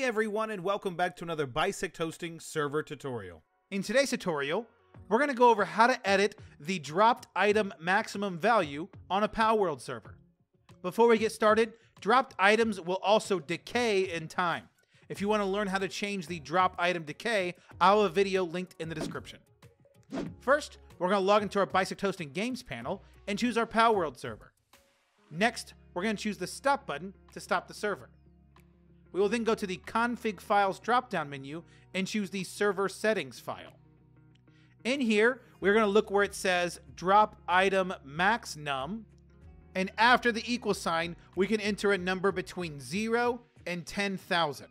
Hey everyone and welcome back to another Bisect Hosting server tutorial. In today's tutorial, we're going to go over how to edit the dropped item maximum value on a Palworld server. Before we get started, dropped items will also decay in time. If you want to learn how to change the drop item decay, I'll have a video linked in the description. First, we're going to log into our Bisect Hosting Games panel and choose our Palworld server. Next, we're going to choose the Stop button to stop the server. We will then go to the Config Files drop-down menu and choose the Server Settings file. In here, we're going to look where it says Drop Item Max Num, and after the equal sign, we can enter a number between 0 and 10,000.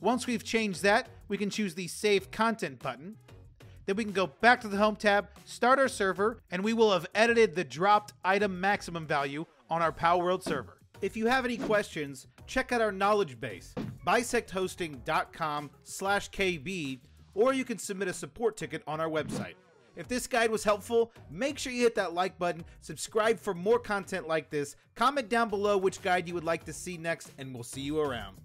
Once we've changed that, we can choose the Save Content button. Then we can go back to the Home tab, start our server, and we will have edited the dropped item maximum value on our Palworld server. If you have any questions, check out our knowledge base, bisecthosting.com slash KB, or you can submit a support ticket on our website. If this guide was helpful, make sure you hit that like button, subscribe for more content like this, comment down below which guide you would like to see next, and we'll see you around.